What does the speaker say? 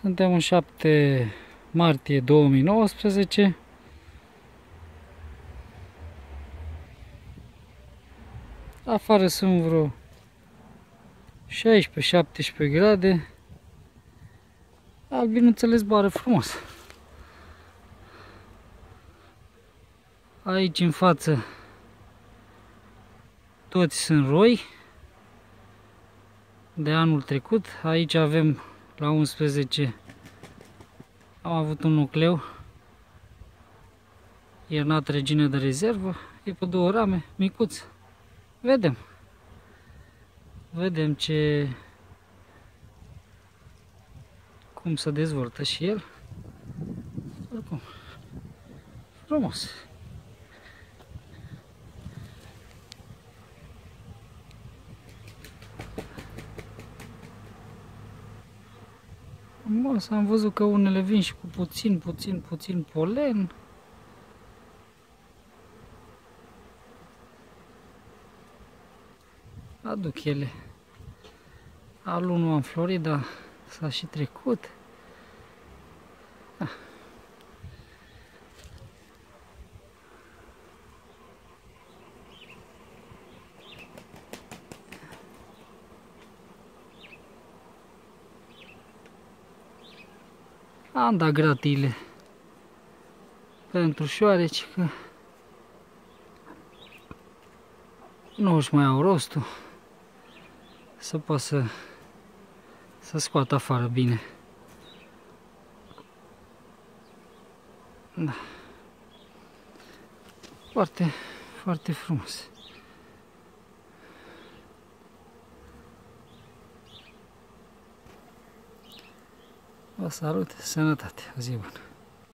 Suntem în 7 martie 2019. Afară sunt vreo 16-17 grade. Albinuțele zboară frumos. Aici în față toți sunt roi de anul trecut. Aici avem la 11 am avut un nucleu iernat regină de rezervă. E pe două rame, micuț. Vedem. Vedem ce cum se dezvoltă și el. Oricum, frumos. Frumos, am văzut că unele vin și cu puțin, puțin, puțin polen. Aduc ele. Alul nu am florit, dar s-a și trecut. Ah. Am dat gratile pentru șoareci că nu își mai au rostul să poată să, să scoată afară bine. Da. Foarte, foarte frumos. Vă salut, sănătate, o zi bună!